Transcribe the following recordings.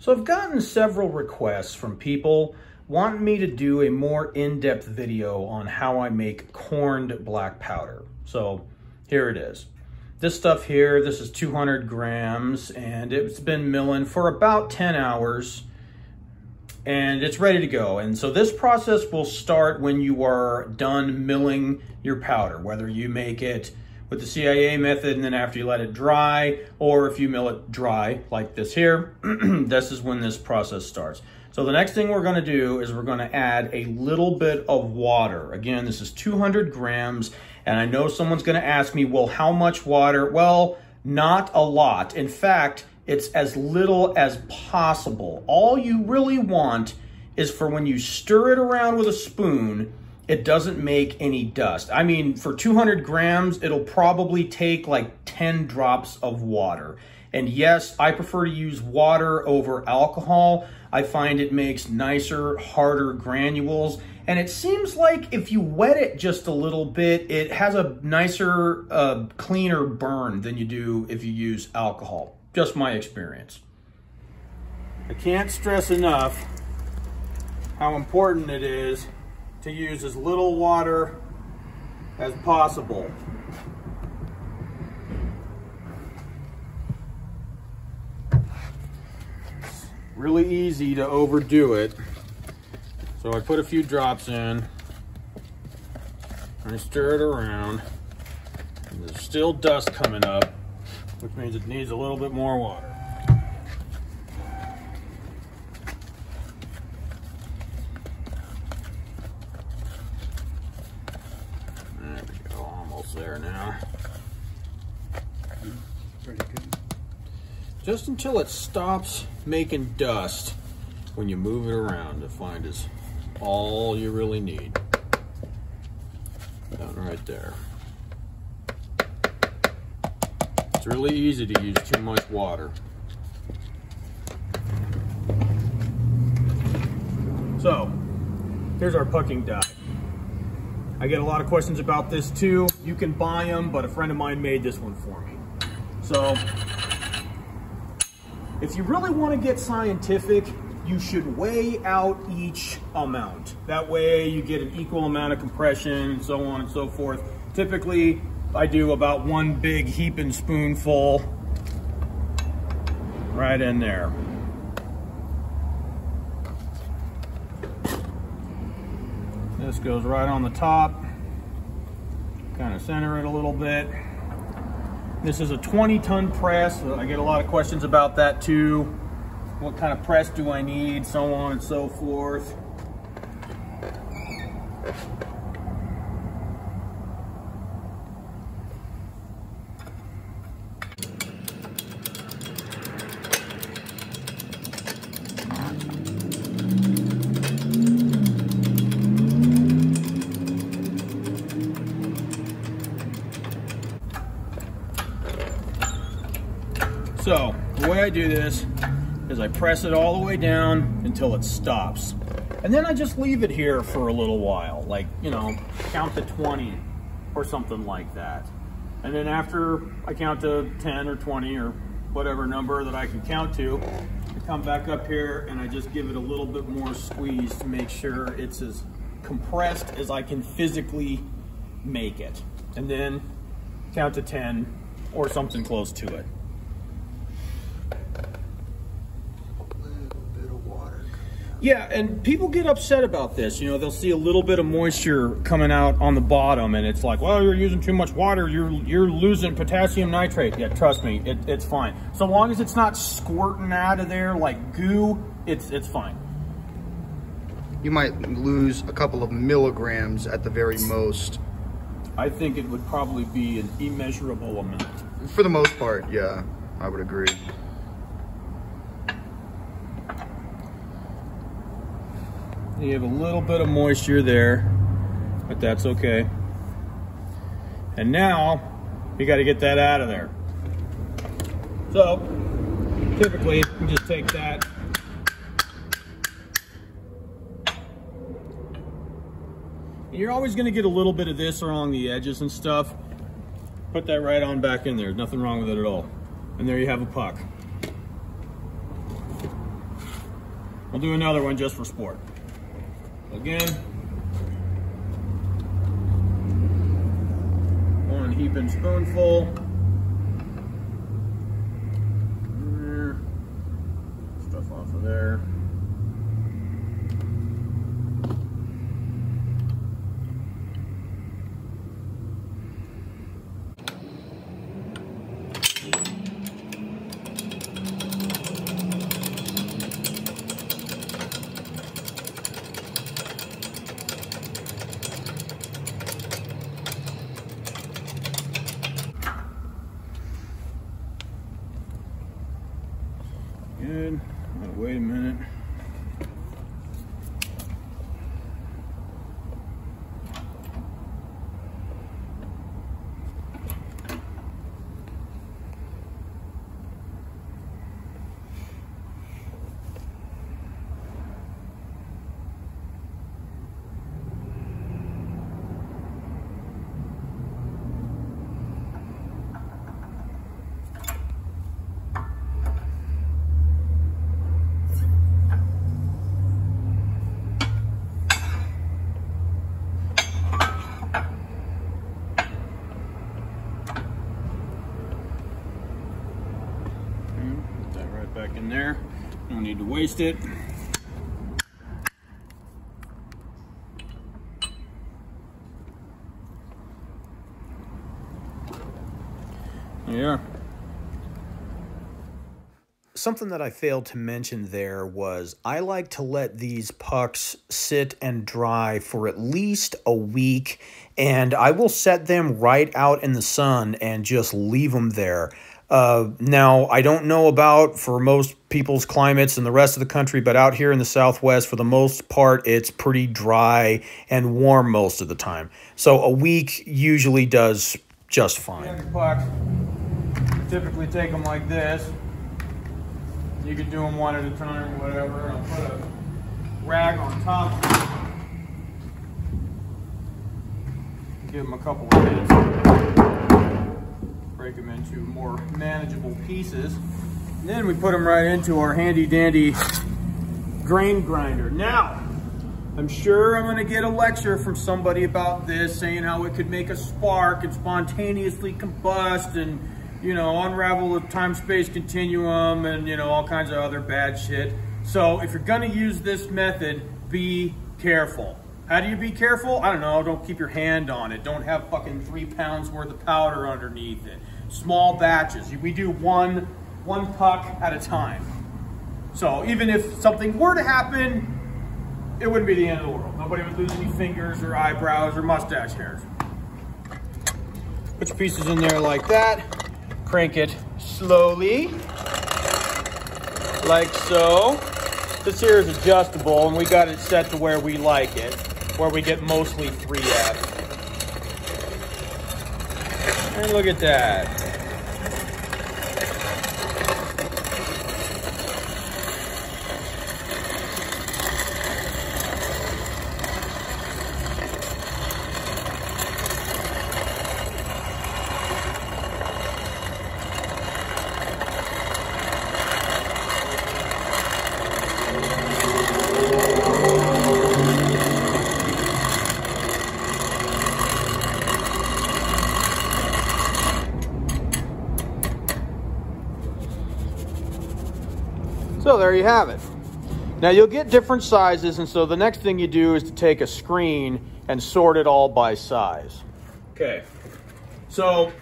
So I've gotten several requests from people wanting me to do a more in-depth video on how I make corned black powder. So here it is. This stuff here, this is 200 grams and it's been milling for about 10 hours and it's ready to go. And so this process will start when you are done milling your powder, whether you make it with the CIA method and then after you let it dry, or if you mill it dry like this here, this is when this process starts. So the next thing we're gonna do is we're gonna add a little bit of water. Again, this is 200 grams, and I know someone's gonna ask me, well, how much water? Well, not a lot. In fact, it's as little as possible. All you really want is for when you stir it around with a spoon, it doesn't make any dust. I mean, for 200 grams, it'll probably take like 10 drops of water. And yes, I prefer to use water over alcohol. I find it makes nicer, harder granules. And it seems like if you wet it just a little bit, it has a nicer, uh, cleaner burn than you do if you use alcohol. Just my experience. I can't stress enough how important it is to use as little water as possible. It's really easy to overdo it. So I put a few drops in. I stir it around. And there's still dust coming up, which means it needs a little bit more water. There now. Pretty good. Just until it stops making dust when you move it around to find is all you really need. Down right there. It's really easy to use too much water. So, here's our pucking die. I get a lot of questions about this too. You can buy them, but a friend of mine made this one for me. So, if you really want to get scientific, you should weigh out each amount. That way you get an equal amount of compression and so on and so forth. Typically, I do about one big heaping spoonful right in there. This goes right on the top. Kind of center it a little bit. This is a 20 ton press. I get a lot of questions about that too. What kind of press do I need? So on and so forth. Press it all the way down until it stops. And then I just leave it here for a little while, like, you know, count to 20 or something like that. And then after I count to 10 or 20 or whatever number that I can count to, I come back up here and I just give it a little bit more squeeze to make sure it's as compressed as I can physically make it. And then count to 10 or something close to it. Yeah, and people get upset about this. You know, they'll see a little bit of moisture coming out on the bottom, and it's like, well, you're using too much water. You're you're losing potassium nitrate. Yeah, trust me, it, it's fine. So long as it's not squirting out of there like goo, it's it's fine. You might lose a couple of milligrams at the very most. I think it would probably be an immeasurable amount. For the most part, yeah, I would agree. You have a little bit of moisture there, but that's okay. And now, you gotta get that out of there. So, typically, you just take that You're always gonna get a little bit of this along the edges and stuff. Put that right on back in there. Nothing wrong with it at all. And there you have a puck. We'll do another one just for sport. Again, one heaping spoonful. Stuff off of there. Good. wait a minute. Put that right back in there. Don't need to waste it. Yeah. Something that I failed to mention there was I like to let these pucks sit and dry for at least a week, and I will set them right out in the sun and just leave them there. Uh, now, I don't know about for most people's climates in the rest of the country, but out here in the Southwest, for the most part, it's pretty dry and warm most of the time. So a week usually does just fine. Pucks, typically take them like this. You could do them one at a time or whatever. I'll put a rag on top. Give them a couple of minutes. Break them into more manageable pieces. And then we put them right into our handy dandy grain grinder. Now, I'm sure I'm gonna get a lecture from somebody about this, saying how it could make a spark and spontaneously combust and you know, unravel the time-space continuum and, you know, all kinds of other bad shit. So if you're gonna use this method, be careful. How do you be careful? I don't know, don't keep your hand on it. Don't have fucking three pounds worth of powder underneath it. Small batches. We do one, one puck at a time. So even if something were to happen, it wouldn't be the end of the world. Nobody would lose any fingers or eyebrows or mustache hairs. Put your pieces in there like that crank it slowly, like so. This here is adjustable and we got it set to where we like it, where we get mostly 3F. And look at that. So there you have it. Now you'll get different sizes and so the next thing you do is to take a screen and sort it all by size. Okay, so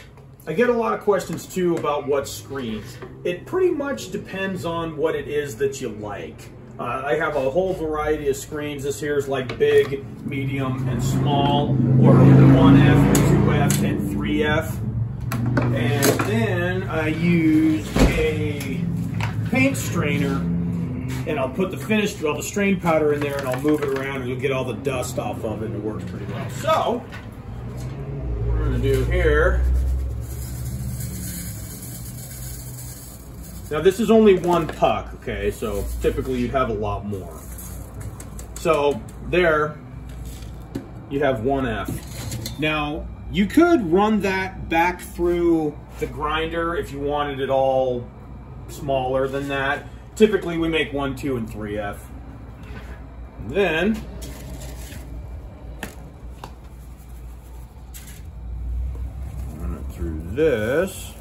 I get a lot of questions too about what screens. It pretty much depends on what it is that you like. Uh, I have a whole variety of screens. This here is like big, medium, and small, or 1F, 2F, and 3F. And then I use a paint strainer and I'll put the finished, all the strain powder in there and I'll move it around and you'll get all the dust off of it and it works pretty well. So, what we're gonna do here, now this is only one puck, okay? So typically you'd have a lot more. So there, you have one F. Now, you could run that back through the grinder if you wanted it all smaller than that. Typically we make one, two, and three F. then run it through this.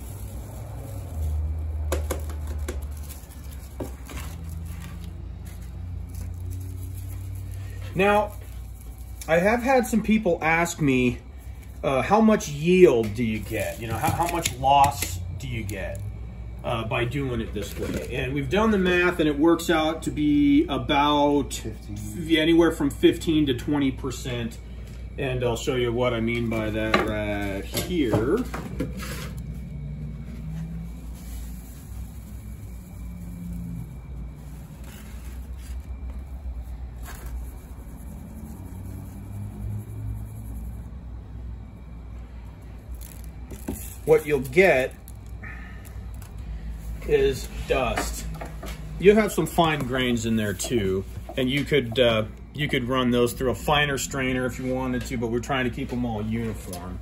Now, I have had some people ask me, uh, how much yield do you get? You know, how, how much loss do you get uh, by doing it this way? And we've done the math and it works out to be about 15. anywhere from 15 to 20%. And I'll show you what I mean by that right here. what you'll get is dust. You have some fine grains in there too, and you could uh, you could run those through a finer strainer if you wanted to, but we're trying to keep them all uniform.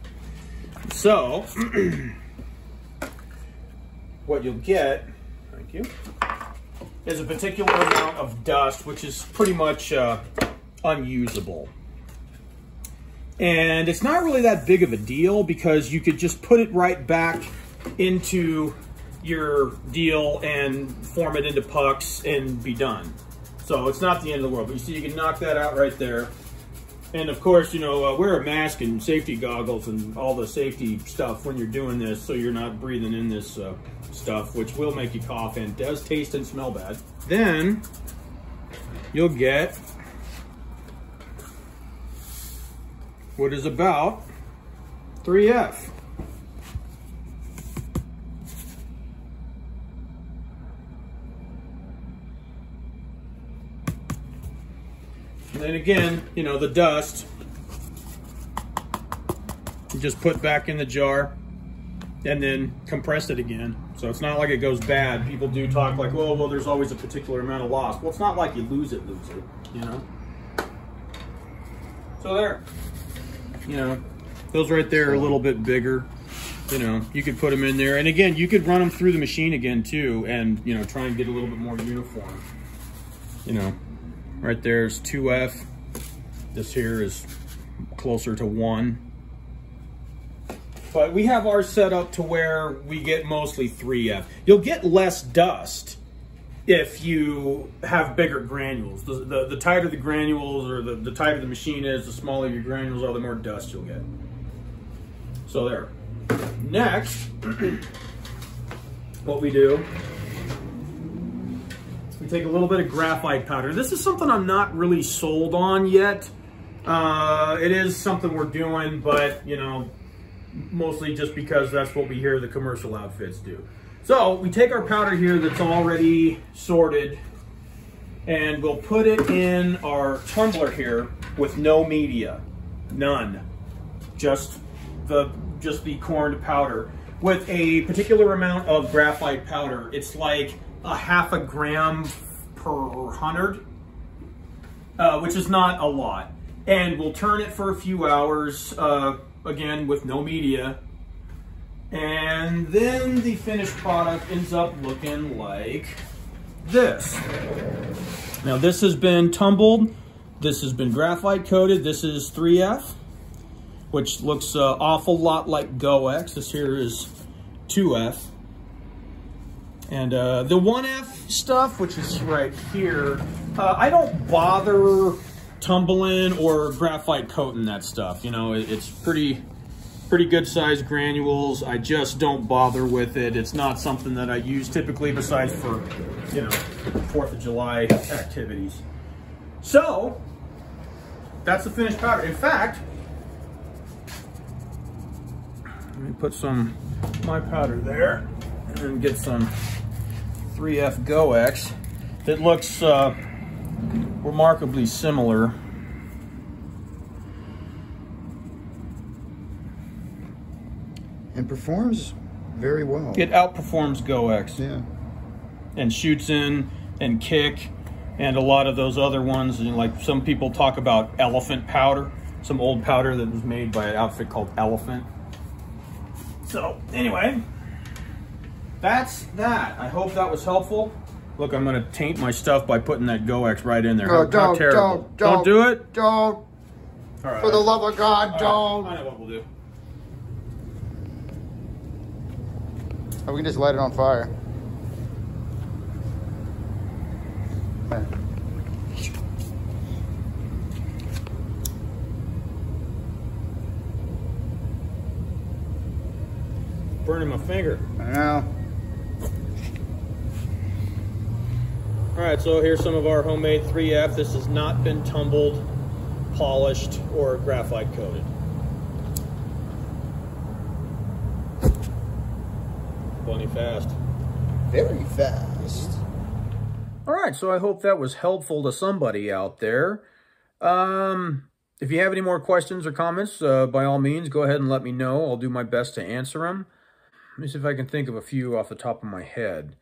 So, what you'll get, thank you, is a particular amount of dust, which is pretty much uh, unusable. And it's not really that big of a deal because you could just put it right back into your deal and form it into pucks and be done. So it's not the end of the world. But you see, you can knock that out right there. And of course, you know, uh, wear a mask and safety goggles and all the safety stuff when you're doing this so you're not breathing in this uh, stuff, which will make you cough and does taste and smell bad. Then you'll get what is about 3F. And again, you know, the dust, you just put back in the jar and then compress it again. So it's not like it goes bad. People do talk like, well, well, there's always a particular amount of loss. Well, it's not like you lose it, lose it, you know? So there you know, those right there are a little bit bigger. You know, you could put them in there. And again, you could run them through the machine again too and, you know, try and get a little bit more uniform. You know, right there's 2F. This here is closer to 1. But we have ours set up to where we get mostly 3F. You'll get less dust if you have bigger granules. The, the, the tighter the granules or the, the tighter the machine is, the smaller your granules are, the more dust you'll get. So there. Next, what we do, we take a little bit of graphite powder. This is something I'm not really sold on yet. Uh, it is something we're doing, but you know, mostly just because that's what we hear the commercial outfits do. So we take our powder here that's already sorted and we'll put it in our tumbler here with no media, none, just the just the corned powder with a particular amount of graphite powder. It's like a half a gram per hundred, uh, which is not a lot. And we'll turn it for a few hours, uh, again with no media, and then the finished product ends up looking like this. Now this has been tumbled. This has been graphite coated. This is 3F, which looks an uh, awful lot like GoEx. This here is 2F. And uh, the 1F stuff, which is right here, uh, I don't bother tumbling or graphite coating that stuff. You know, it, it's pretty pretty good sized granules. I just don't bother with it. It's not something that I use typically besides for, you know, 4th of July activities. So, that's the finished powder. In fact, let me put some my powder there and get some 3F GoEx. It looks uh, remarkably similar and performs very well. It outperforms GoEx. Yeah. And Schuetzen and KIK and a lot of those other ones. And like some people talk about elephant powder, some old powder that was made by an outfit called Elephant. So anyway, that's that. I hope that was helpful. Look, I'm gonna taint my stuff by putting that GoEx right in there. How, don't, terrible. don't, don't. do it? Don't. All right. For the love of God, All don't. right, I know what we'll do. Oh, we can just light it on fire. Burning my finger. I know. Right, so here's some of our homemade 3F. This has not been tumbled, polished, or graphite coated. Plenty fast. Very fast. All right, so I hope that was helpful to somebody out there. Um, if you have any more questions or comments, uh, by all means, go ahead and let me know. I'll do my best to answer them. Let me see if I can think of a few off the top of my head.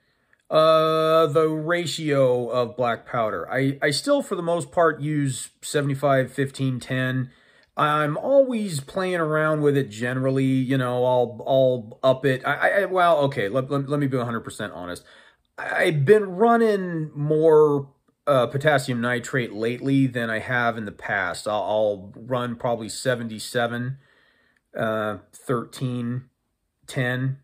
Uh, the ratio of black powder. I, I still, for the most part, use 75, 15, 10. I'm always playing around with it generally, you know, I'll, I'll up it. I, I well, okay, let, let, let me be 100% honest. I've been running more uh, potassium nitrate lately than I have in the past. I'll, I'll run probably 77, uh, 13, 10.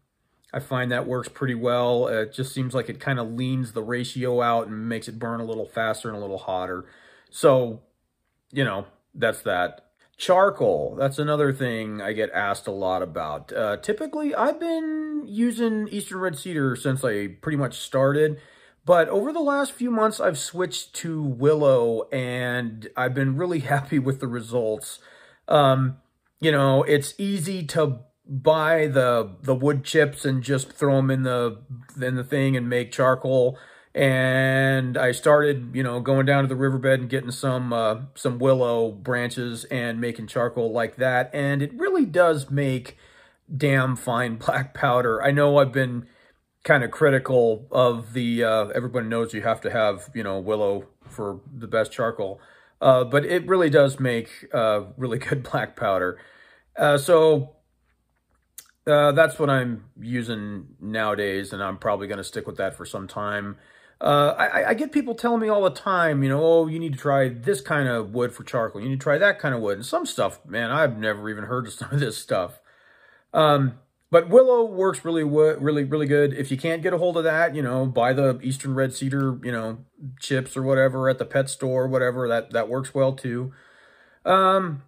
I find that works pretty well. Uh, it just seems like it kind of leans the ratio out and makes it burn a little faster and a little hotter. So, you know, that's that. Charcoal, that's another thing I get asked a lot about. Uh, typically, I've been using Eastern Red Cedar since I pretty much started. But over the last few months, I've switched to Willow, and I've been really happy with the results. Um, you know, it's easy to buy the the wood chips and just throw them in the in the thing and make charcoal. And I started, you know, going down to the riverbed and getting some uh, some willow branches and making charcoal like that. And it really does make damn fine black powder. I know I've been kind of critical of the, uh, everybody knows you have to have, you know, willow for the best charcoal. Uh, but it really does make uh, really good black powder. Uh, so uh, that's what I'm using nowadays, and I'm probably going to stick with that for some time. Uh, I, I, get people telling me all the time, you know, oh, you need to try this kind of wood for charcoal. You need to try that kind of wood. And some stuff, man, I've never even heard of some of this stuff. Um, but willow works really, really, really good. If you can't get a hold of that, you know, buy the Eastern Red Cedar, you know, chips or whatever at the pet store, whatever. That that works well too. Um,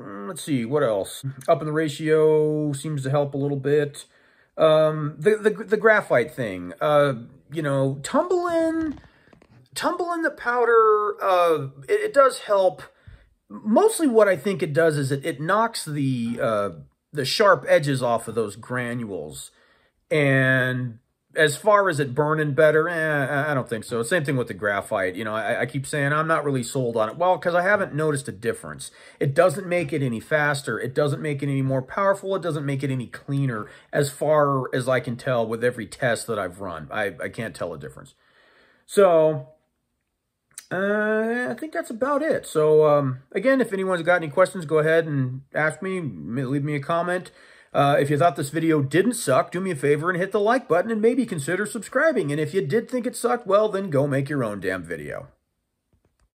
let's see what else. Up in the ratio seems to help a little bit. Um, the the the graphite thing. Uh, you know, tumbling, tumbling the powder. Uh, it, it does help. Mostly, what I think it does is it it knocks the uh the sharp edges off of those granules. And as far as it burning better, eh, I don't think so. Same thing with the graphite. You know, I, I keep saying I'm not really sold on it. Well, because I haven't noticed a difference. It doesn't make it any faster. It doesn't make it any more powerful. It doesn't make it any cleaner as far as I can tell with every test that I've run. I, I can't tell a difference. So, uh, I think that's about it. So, um, again, if anyone's got any questions, go ahead and ask me, leave me a comment. Uh, if you thought this video didn't suck, do me a favor and hit the like button and maybe consider subscribing. And if you did think it sucked, well, then go make your own damn video.